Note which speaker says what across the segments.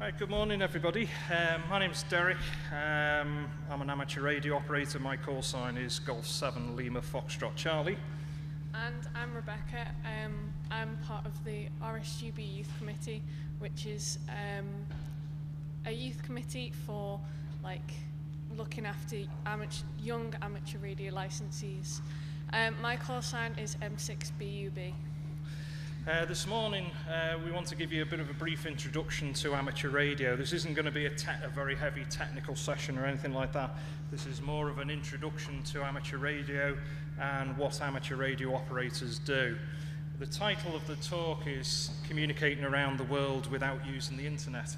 Speaker 1: Right, good morning, everybody. Um, my name's Derek. Um, I'm an amateur radio operator. My call sign is Golf 7 Lima Foxtrot Charlie.
Speaker 2: And I'm Rebecca. Um, I'm part of the RSGB Youth Committee, which is um, a youth committee for like looking after amateur, young amateur radio licensees. Um, my call sign is M6BUB.
Speaker 1: Uh, this morning, uh, we want to give you a bit of a brief introduction to amateur radio. This isn't going to be a, a, very heavy technical session or anything like that. This is more of an introduction to amateur radio and what amateur radio operators do. The title of the talk is Communicating Around the World Without Using the Internet,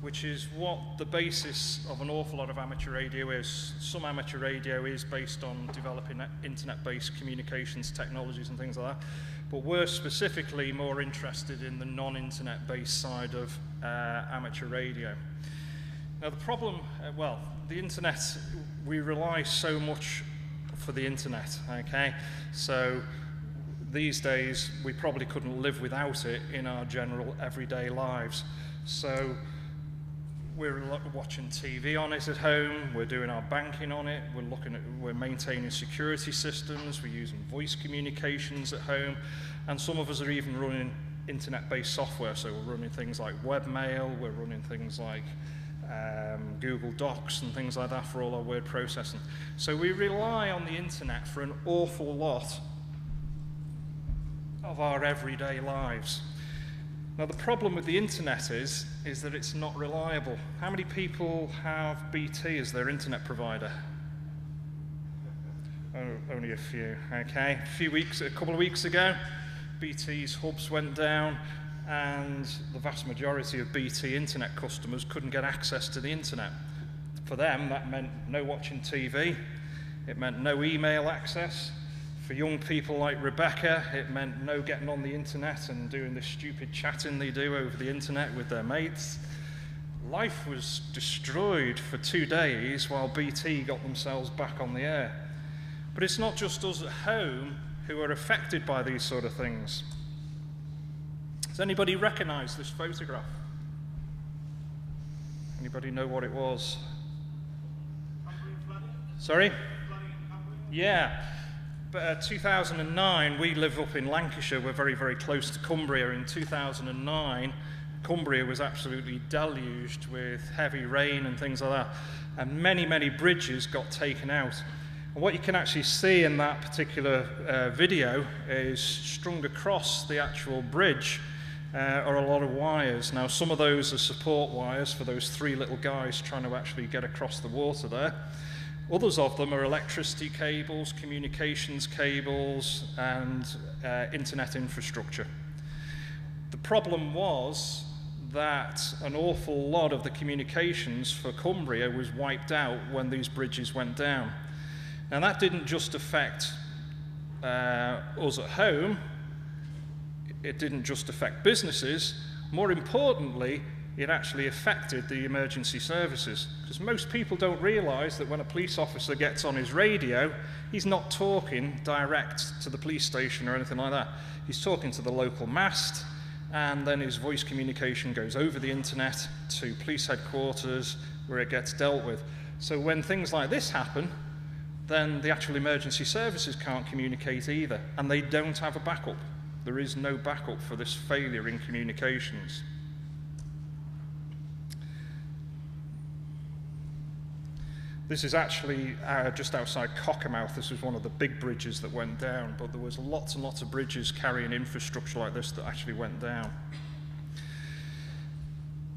Speaker 1: which is what the basis of an awful lot of amateur radio is. Some amateur radio is based on developing internet-based communications technologies and things like that but we're specifically more interested in the non-internet based side of uh, amateur radio. Now the problem, uh, well, the internet, we rely so much for the internet, okay? So these days we probably couldn't live without it in our general everyday lives. So we're watching TV on it at home, we're doing our banking on it, we're looking at, we're maintaining security systems, we're using voice communications at home, and some of us are even running internet-based software, so we're running things like webmail, we're running things like um, Google Docs and things like that for all our word processing. So we rely on the internet for an awful lot of our everyday lives. Now the problem with the internet is, is that it's not reliable. How many people have BT as their internet provider? Oh, only a few, okay. A few weeks, a couple of weeks ago, BT's hubs went down and the vast majority of BT internet customers couldn't get access to the internet. For them, that meant no watching TV, it meant no email access, for young people like Rebecca, it meant no getting on the internet and doing the stupid chatting they do over the internet with their mates. Life was destroyed for two days while BT got themselves back on the air. But it's not just us at home who are affected by these sort of things. Does anybody recognize this photograph? Anybody know what it was? Sorry? Yeah. But uh, 2009, we live up in Lancashire. We're very, very close to Cumbria. In 2009, Cumbria was absolutely deluged with heavy rain and things like that. And many, many bridges got taken out. And what you can actually see in that particular uh, video is strung across the actual bridge uh, are a lot of wires. Now, some of those are support wires for those three little guys trying to actually get across the water there. Others of them are electricity cables, communications cables, and uh, internet infrastructure. The problem was that an awful lot of the communications for Cumbria was wiped out when these bridges went down. Now, that didn't just affect uh, us at home, it didn't just affect businesses. More importantly, it actually affected the emergency services. Because most people don't realize that when a police officer gets on his radio, he's not talking direct to the police station or anything like that. He's talking to the local mast, and then his voice communication goes over the internet to police headquarters where it gets dealt with. So when things like this happen, then the actual emergency services can't communicate either, and they don't have a backup. There is no backup for this failure in communications. This is actually uh, just outside Cockermouth. This was one of the big bridges that went down, but there was lots and lots of bridges carrying infrastructure like this that actually went down.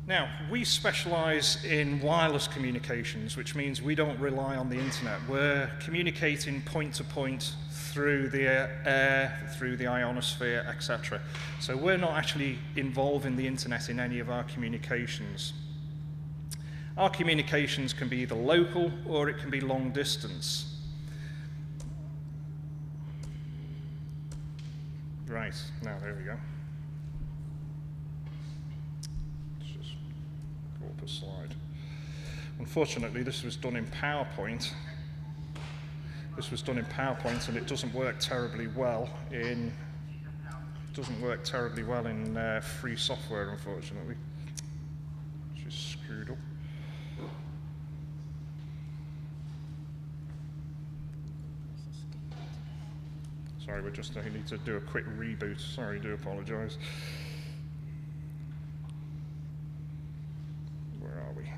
Speaker 1: Now, we specialize in wireless communications, which means we don't rely on the internet. We're communicating point to point through the air, through the ionosphere, etc. So we're not actually involving the internet in any of our communications. Our communications can be either local or it can be long distance. Right, now there we go. Let's just go up a slide. Unfortunately, this was done in PowerPoint. This was done in PowerPoint and it doesn't work terribly well in doesn't work terribly well in uh, free software, unfortunately screwed up. Sorry, we just I need to do a quick reboot. Sorry, do apologise. Where are we?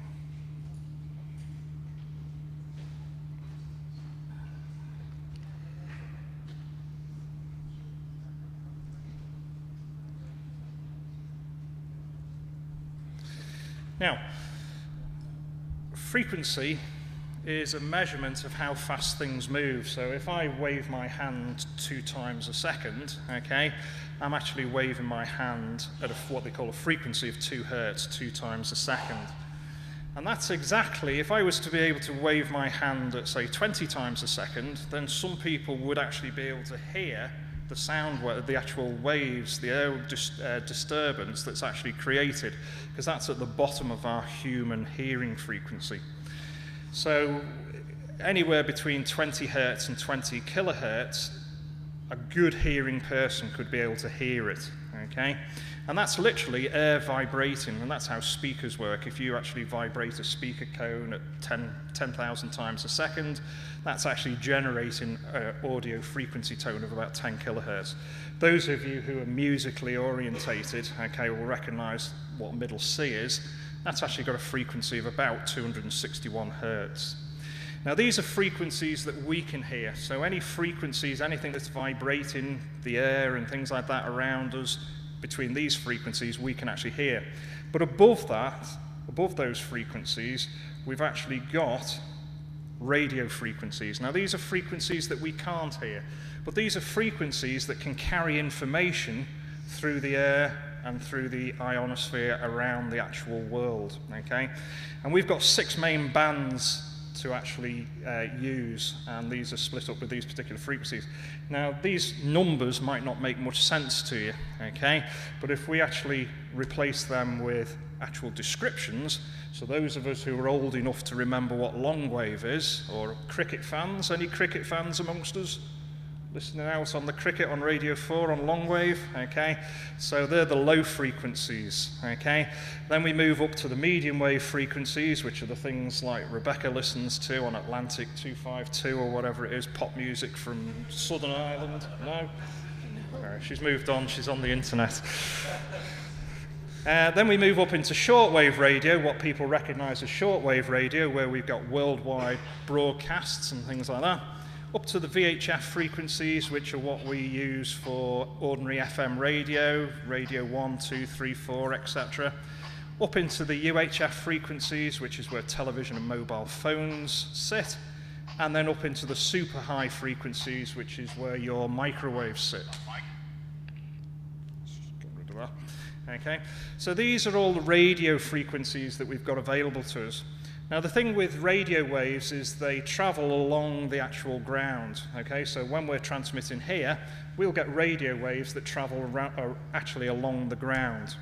Speaker 1: Now, frequency is a measurement of how fast things move. So if I wave my hand two times a second, okay, I'm actually waving my hand at a, what they call a frequency of two hertz, two times a second. And that's exactly, if I was to be able to wave my hand at, say, 20 times a second, then some people would actually be able to hear the sound, the actual waves, the air dis uh, disturbance that's actually created, because that's at the bottom of our human hearing frequency. So anywhere between 20 hertz and 20 kilohertz, a good hearing person could be able to hear it, okay? And that's literally air vibrating, and that's how speakers work. If you actually vibrate a speaker cone at 10,000 10, times a second, that's actually generating an audio frequency tone of about 10 kilohertz. Those of you who are musically orientated, okay, will recognize what middle C is. That's actually got a frequency of about 261 hertz. Now, these are frequencies that we can hear. So, any frequencies, anything that's vibrating the air and things like that around us, between these frequencies, we can actually hear. But above that, above those frequencies, we've actually got radio frequencies. Now, these are frequencies that we can't hear, but these are frequencies that can carry information through the air and through the ionosphere around the actual world. Okay? And we've got six main bands to actually uh, use, and these are split up with these particular frequencies. Now, these numbers might not make much sense to you, okay? But if we actually replace them with actual descriptions, so those of us who are old enough to remember what long wave is, or cricket fans, any cricket fans amongst us? Listening out on the cricket on Radio 4 on long wave, okay? So they're the low frequencies, okay? Then we move up to the medium wave frequencies, which are the things like Rebecca listens to on Atlantic 252 or whatever it is, pop music from Southern Ireland. No? she's moved on, she's on the internet. Uh, then we move up into shortwave radio, what people recognize as shortwave radio, where we've got worldwide broadcasts and things like that up to the VHF frequencies, which are what we use for ordinary FM radio, radio 1, 2, 3, 4, etc. Up into the UHF frequencies, which is where television and mobile phones sit. And then up into the super high frequencies, which is where your microwaves sit. Get rid of that. Okay, so these are all the radio frequencies that we've got available to us. Now, the thing with radio waves is they travel along the actual ground. Okay, so when we're transmitting here, we'll get radio waves that travel around, uh, actually along the ground.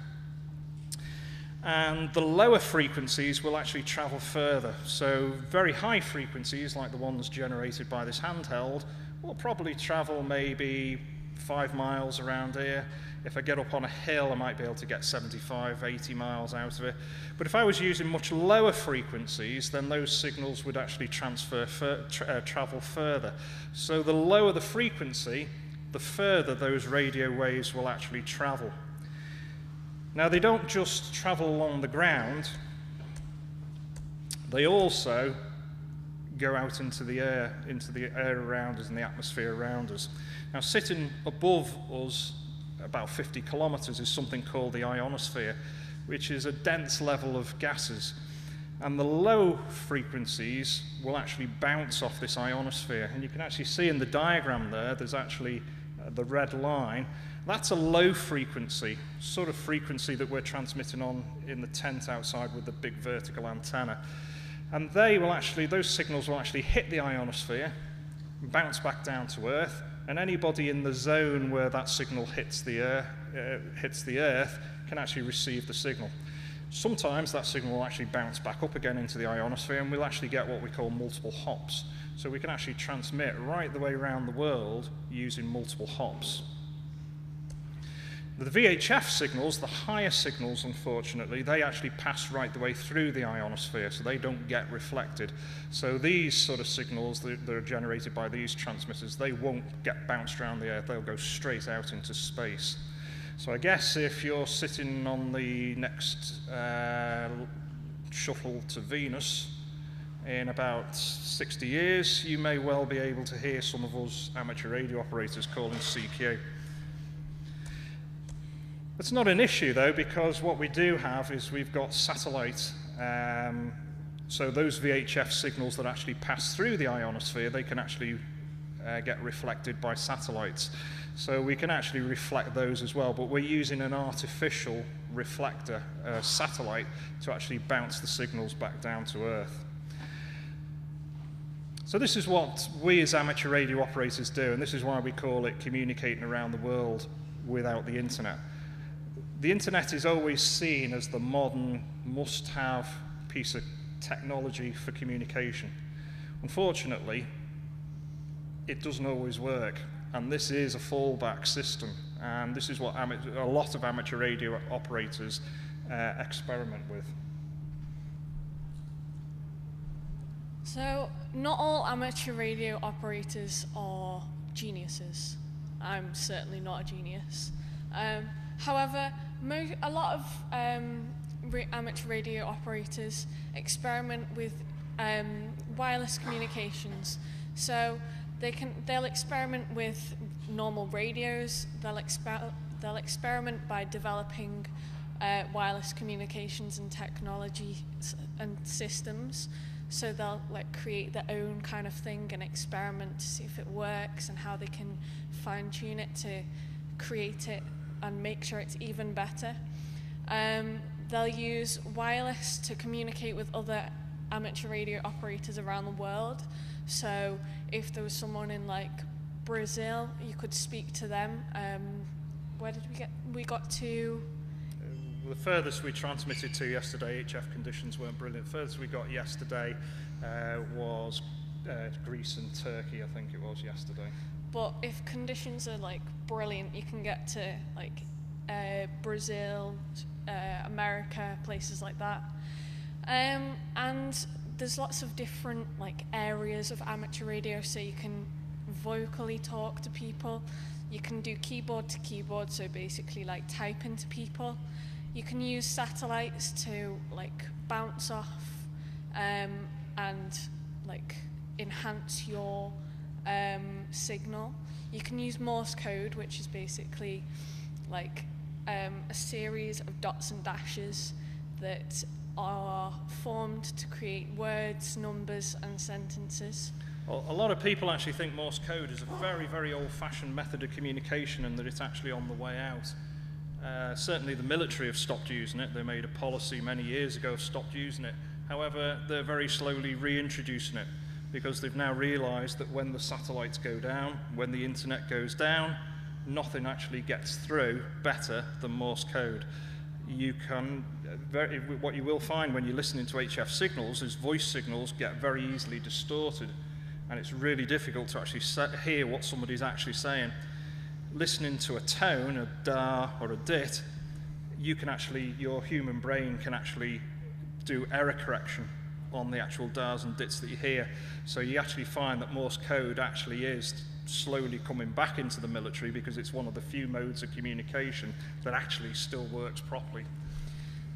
Speaker 1: And the lower frequencies will actually travel further. So, very high frequencies, like the ones generated by this handheld, will probably travel maybe five miles around here. If I get up on a hill, I might be able to get 75, 80 miles out of it. But if I was using much lower frequencies, then those signals would actually transfer, tra uh, travel further. So the lower the frequency, the further those radio waves will actually travel. Now, they don't just travel along the ground, they also go out into the air, into the air around us and the atmosphere around us. Now, sitting above us about 50 kilometers is something called the ionosphere, which is a dense level of gases. And the low frequencies will actually bounce off this ionosphere. And you can actually see in the diagram there, there's actually uh, the red line. That's a low frequency, sort of frequency that we're transmitting on in the tent outside with the big vertical antenna. And they will actually, those signals will actually hit the ionosphere, bounce back down to Earth, and anybody in the zone where that signal hits the, uh, hits the earth can actually receive the signal. Sometimes that signal will actually bounce back up again into the ionosphere and we'll actually get what we call multiple hops. So we can actually transmit right the way around the world using multiple hops. The VHF signals, the higher signals, unfortunately, they actually pass right the way through the ionosphere, so they don't get reflected. So these sort of signals that, that are generated by these transmitters, they won't get bounced around the Earth, they'll go straight out into space. So I guess if you're sitting on the next uh, shuttle to Venus in about 60 years, you may well be able to hear some of us amateur radio operators calling CQ. It's not an issue though, because what we do have is we've got satellite. Um, so those VHF signals that actually pass through the ionosphere, they can actually uh, get reflected by satellites. So we can actually reflect those as well, but we're using an artificial reflector, a satellite, to actually bounce the signals back down to Earth. So this is what we as amateur radio operators do, and this is why we call it communicating around the world without the internet the internet is always seen as the modern must have piece of technology for communication. Unfortunately, it doesn't always work, and this is a fallback system, and this is what a lot of amateur radio operators uh, experiment with.
Speaker 2: So, not all amateur radio operators are geniuses. I'm certainly not a genius. Um, however, A lot of um, re- amateur radio operators experiment with um, wireless communications. So they can they'll experiment with normal radios. They'll exper- they'll experiment by developing uh, wireless communications and technology and systems. So they'll like create their own kind of thing and experiment to see if it works and how they can fine tune it to create it and make sure it's even better. Um, they'll use wireless to communicate with other amateur radio operators around the world. So if there was someone in like Brazil, you could speak to them. Um, where did we get? We got to.
Speaker 1: Uh, the furthest we transmitted to yesterday, HF conditions weren't brilliant. The furthest we got yesterday uh, was uh, Greece and Turkey, I think it was yesterday.
Speaker 2: But if conditions are like brilliant, you can get to like uh, Brazil, uh, America, places like that. Um, and there's lots of different like areas of amateur radio, so you can vocally talk to people. You can do keyboard to keyboard, so basically like type into people. You can use satellites to like bounce off um, and like enhance your um, signal. You can use Morse code, which is basically like um, a series of dots and dashes that are formed to create words, numbers, and sentences.
Speaker 1: Well, a lot of people actually think Morse code is a very, very old fashioned method of communication and that it's actually on the way out. Uh, certainly, the military have stopped using it. They made a policy many years ago, stopped using it. However, they're very slowly reintroducing it because they've now realized that when the satellites go down, when the internet goes down, nothing actually gets through better than Morse code. You can, very, what you will find when you're listening to HF signals is voice signals get very easily distorted, and it's really difficult to actually hear what somebody's actually saying. Listening to a tone, a da or a dit, you can actually, your human brain can actually do error correction on the actual dars and dits that you hear. So you actually find that Morse code actually is slowly coming back into the military because it's one of the few modes of communication that actually still works properly.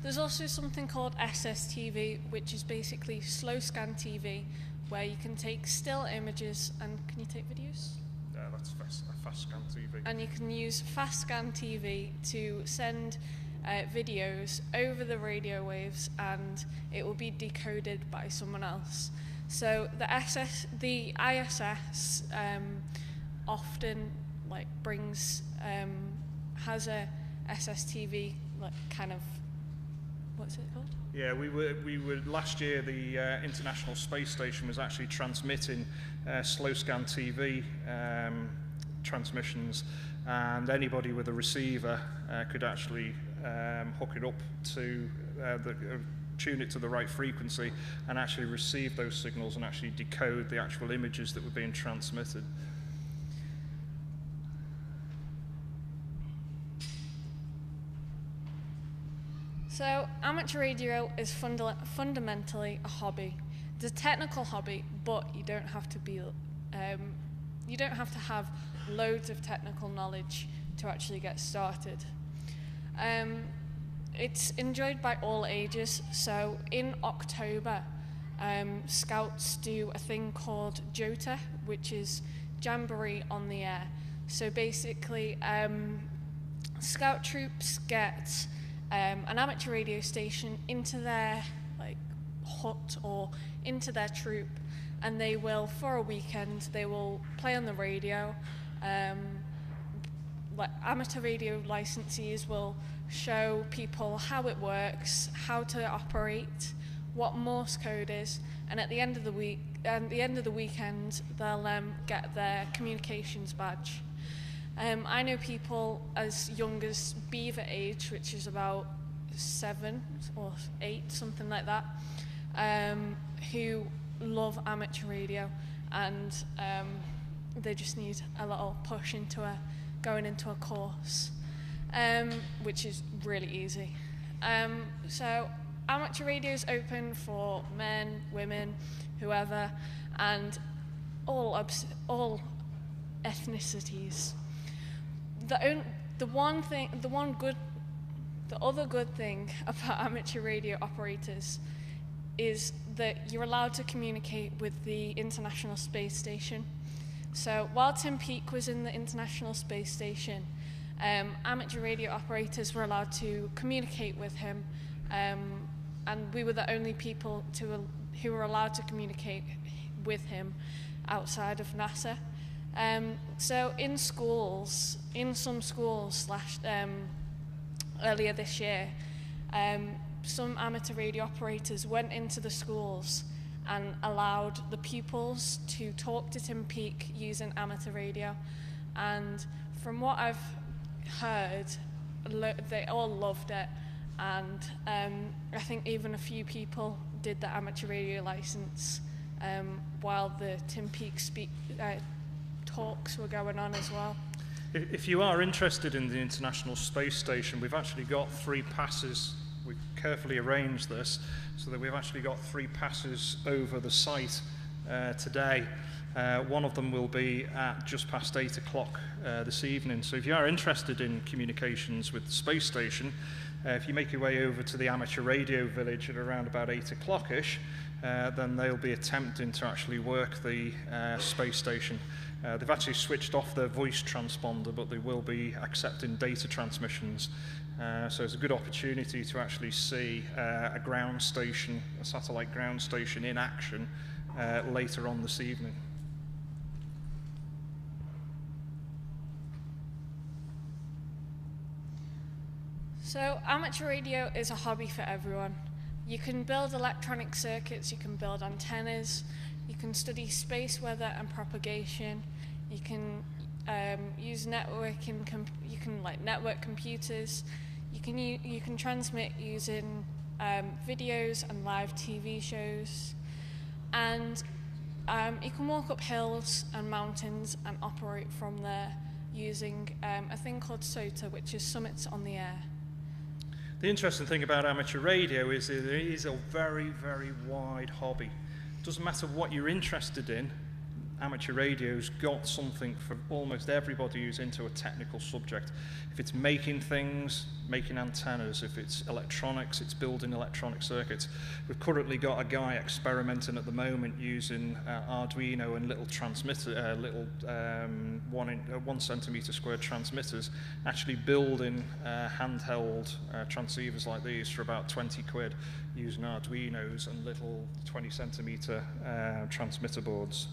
Speaker 2: There's also something called SSTV, which is basically slow scan TV, where you can take still images and can you take videos?
Speaker 1: Yeah, that's fast, fast scan TV.
Speaker 2: And you can use fast scan TV to send uh, videos over the radio waves and it will be decoded by someone else. So the SS, the ISS um, often like brings um, has a SSTV like kind of what's it called?
Speaker 1: Yeah, we were we were last year. The uh, International Space Station was actually transmitting uh, slow scan TV um, transmissions, and anybody with a receiver uh, could actually um, hook it up to uh, the, uh, tune it to the right frequency and actually receive those signals and actually decode the actual images that were being transmitted.
Speaker 2: So, amateur radio is funda- fundamentally a hobby. It's a technical hobby, but you don't have to be, um, you don't have to have loads of technical knowledge to actually get started. Um, it's enjoyed by all ages. So, in October, um, Scouts do a thing called JOTA, which is Jamboree on the Air. So basically, um, Scout troops get um, an amateur radio station into their like hut or into their troop, and they will for a weekend they will play on the radio. Um, amateur radio licensees will show people how it works, how to operate, what Morse code is, and at the end of the week, at the end of the weekend, they'll um, get their communications badge. Um, I know people as young as Beaver age, which is about seven or eight, something like that, um, who love amateur radio, and um, they just need a little push into a going into a course, um, which is really easy. Um, so amateur radio is open for men, women, whoever, and all obs- all ethnicities. The the one thing, the one good, the other good thing about amateur radio operators is that you're allowed to communicate with the International Space Station. So while Tim Peake was in the International Space Station, um, amateur radio operators were allowed to communicate with him, um, and we were the only people to, who were allowed to communicate with him outside of NASA. Um, so in schools, in some schools um, earlier this year, um, some amateur radio operators went into the schools and allowed the pupils to talk to Tim Peake using amateur radio. And from what I've heard, lo- they all loved it. And um, I think even a few people did the amateur radio license um, while the Tim Peake speak, uh, talks were going on as well.
Speaker 1: If if you are interested in the International Space Station, we've actually got three passes. Carefully arranged this so that we've actually got three passes over the site uh, today. Uh, one of them will be at just past 8 o'clock uh, this evening. So if you are interested in communications with the space station, uh, if you make your way over to the amateur radio village at around about 8 o'clock-ish, uh, then they'll be attempting to actually work the uh, space station. Uh, they've actually switched off their voice transponder, but they will be accepting data transmissions. Uh, so it's a good opportunity to actually see uh, a ground station, a satellite ground station in action uh, later on this evening.
Speaker 2: So, amateur radio is a hobby for everyone. You can build electronic circuits, you can build antennas, you can study space weather and propagation, you can um, use networking, you can like network computers, you can u- you can transmit using um, videos and live TV shows, and um, you can walk up hills and mountains and operate from there using um, a thing called SOTA, which is Summits on the Air.
Speaker 1: The interesting thing about amateur radio is it is a very, very wide hobby. It Doesn't matter what you're interested in, amateur radio's got something for almost everybody who's into a technical subject. If it's making things, making antennas, if it's electronics, it's building electronic circuits. We've currently got a guy experimenting at the moment using uh, Arduino and little transmitter, uh, little um, one, in, uh, one centimeter squared transmitters, actually building uh, handheld uh, transceivers like these for about 20 quid using Arduinos and little 20 centimeter uh, transmitter boards.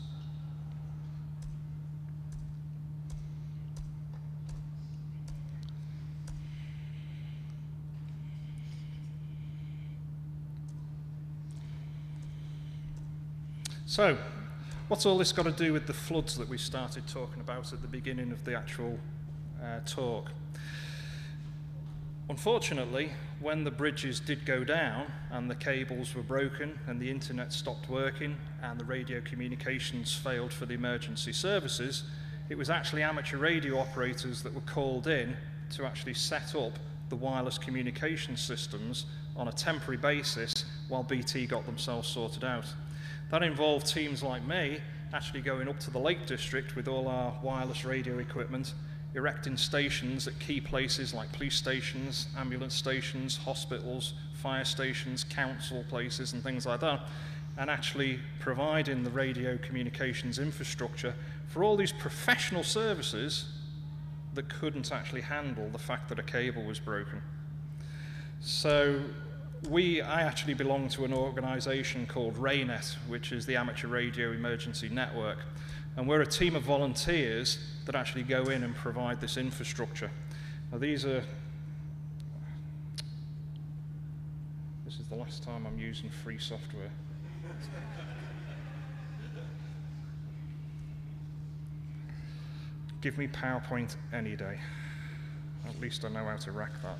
Speaker 1: So, what's all this got to do with the floods that we started talking about at the beginning of the actual uh, talk? Unfortunately, when the bridges did go down and the cables were broken and the internet stopped working and the radio communications failed for the emergency services, it was actually amateur radio operators that were called in to actually set up the wireless communication systems on a temporary basis while BT got themselves sorted out. That involved teams like me actually going up to the Lake District with all our wireless radio equipment, erecting stations at key places like police stations, ambulance stations, hospitals, fire stations, council places, and things like that, and actually providing the radio communications infrastructure for all these professional services that couldn't actually handle the fact that a cable was broken. So we, I actually belong to an organization called RAYNET, which is the Amateur Radio Emergency Network. And we're a team of volunteers that actually go in and provide this infrastructure. Now, these are. This is the last time I'm using free software. Give me PowerPoint any day. At least I know how to rack that.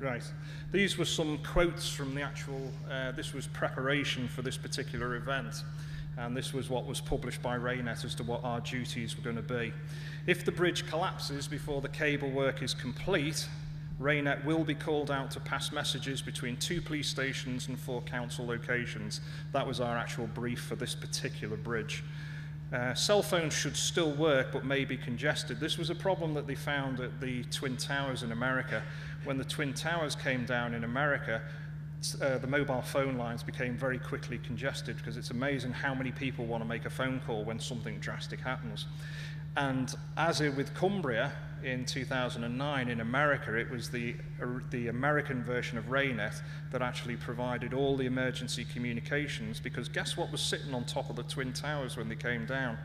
Speaker 1: Right. These were some quotes from the actual, uh, this was preparation for this particular event. And this was what was published by Raynet as to what our duties were going to be. If the bridge collapses before the cable work is complete, Raynet will be called out to pass messages between two police stations and four council locations. That was our actual brief for this particular bridge. Uh, cell phones should still work but may be congested. This was a problem that they found at the Twin Towers in America. When the Twin Towers came down in America, uh, the mobile phone lines became very quickly congested because it's amazing how many people want to make a phone call when something drastic happens. And as with Cumbria in 2009 in America, it was the, uh, the American version of Raynet that actually provided all the emergency communications because guess what was sitting on top of the Twin Towers when they came down?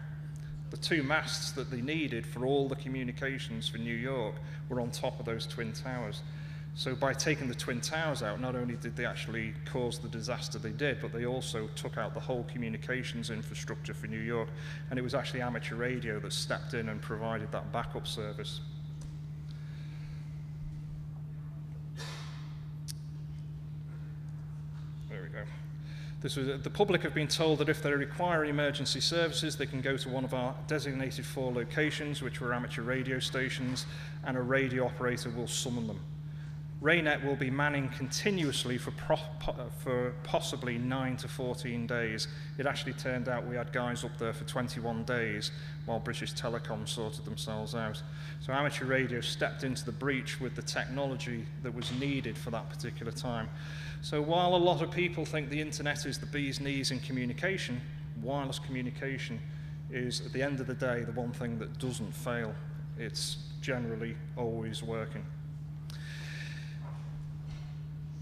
Speaker 1: The two masts that they needed for all the communications for New York were on top of those Twin Towers. So by taking the Twin Towers out, not only did they actually cause the disaster they did, but they also took out the whole communications infrastructure for New York. And it was actually amateur radio that stepped in and provided that backup service. There we go. This was, the public have been told that if they require emergency services, they can go to one of our designated four locations, which were amateur radio stations, and a radio operator will summon them. Raynet will be manning continuously for, pro, uh, for possibly 9 to 14 days. It actually turned out we had guys up there for 21 days while British Telecom sorted themselves out. So amateur radio stepped into the breach with the technology that was needed for that particular time. So while a lot of people think the internet is the bee's knees in communication, wireless communication is, at the end of the day, the one thing that doesn't fail. It's generally always working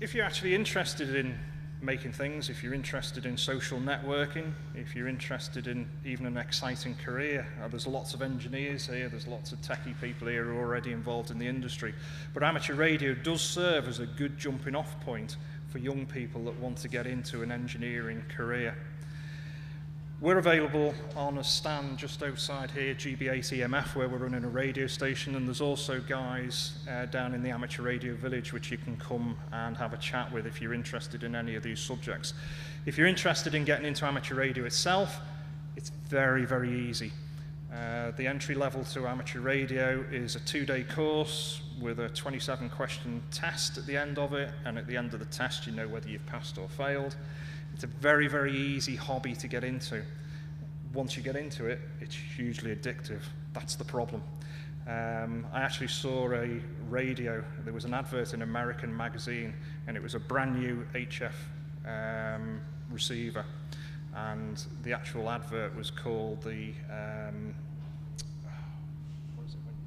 Speaker 1: if you're actually interested in making things, if you're interested in social networking, if you're interested in even an exciting career, uh, there's lots of engineers here, there's lots of techie people here who are already involved in the industry. But amateur radio does serve as a good jumping off point for young people that want to get into an engineering career. We're available on a stand just outside here, GB8 where we're running a radio station, and there's also guys uh, down in the amateur radio village which you can come and have a chat with if you're interested in any of these subjects. If you're interested in getting into amateur radio itself, it's very, very easy. Uh, the entry level to amateur radio is a two-day course with a 27 question test at the end of it, and at the end of the test you know whether you've passed or failed. It's a very, very easy hobby to get into. Once you get into it, it's hugely addictive. That's the problem. Um, I actually saw a radio, there was an advert in American magazine, and it was a brand new HF um, receiver. And the actual advert was called the, um,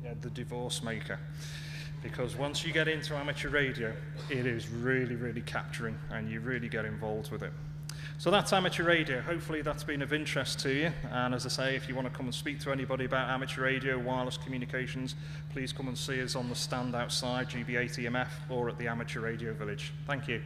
Speaker 1: yeah, the Divorce Maker because once you get into amateur radio, it is really, really capturing and you really get involved with it. So that's amateur radio. Hopefully that's been of interest to you. And as I say, if you want to come and speak to anybody about amateur radio, wireless communications, please come and see us on the stand outside GB8 EMF or at the Amateur Radio Village. Thank you.